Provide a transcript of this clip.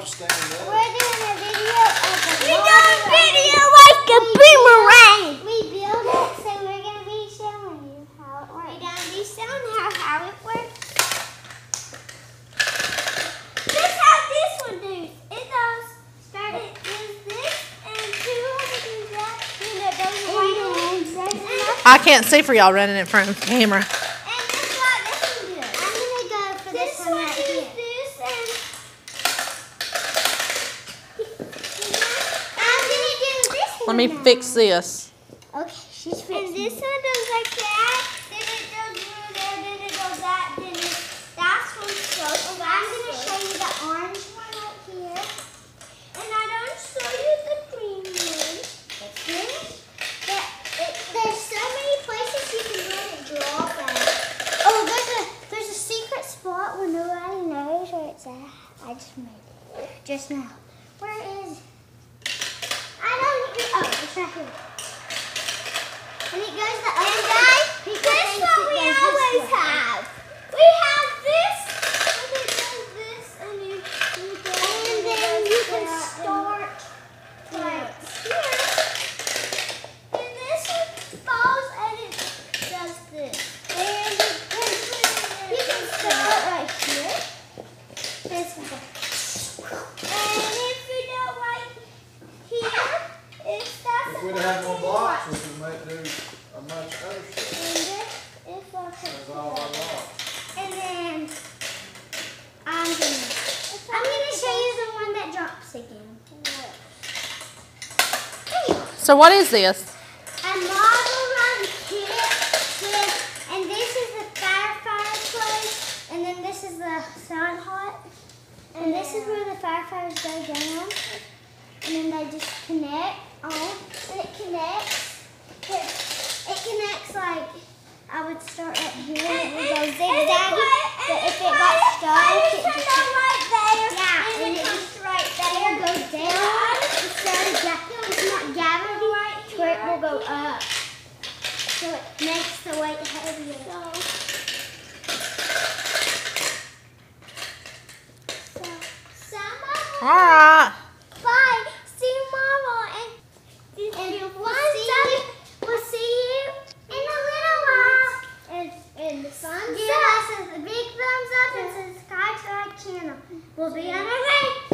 to stand up. We're doing a video of the We got a video like a boomerang. We build it, so we're gonna be showing you how it works. We're gonna be showing how, how it works. This how this one does. It does. Start it does this and two of it does that. Then it does the white one. And, I can't see for y'all running in front of the camera. and this what this one does. I'm gonna go for this, This one one right does here. this and I'm gonna do this Let me now. fix this. Okay, she's and fixing this one does like that. Then it goes through there. Then it goes that. Then it that's one goes. I'm gonna show you the orange one right here. And I don't show you the green one. It's this. But it, there's so many places you can let it drop. Oh, there's a there's a secret spot where nobody knows where it's at. I just made it just now. Where is? I don't. Here. And it goes the other way. People This think one it we goes this always way. have. We have this. And it does this. And you, you go And then you can that, start and like like here. And this one falls and it does this. And you can, you can start right here. This one. And if you don't like here, it's that's If we'd have had more blocks, we could make, do a much other stuff. And this is like That's all I want. And then I'm gonna I'm gonna show you the one that drops again. So what is this? A marble run kit with, and this is the firefighter place, and then this is the sun hot, and this is where the firefighters go down, and then they just connect on, and it connects. It, it connects like I would start right here, and it would go zigzaggy. But if it got stuck, it just right there. Yeah, and and it it comes right it there. goes down instead of ga- it's not gravity, where it will go up. So it makes the weight heavier. So, some of them All right. We'll be on our way.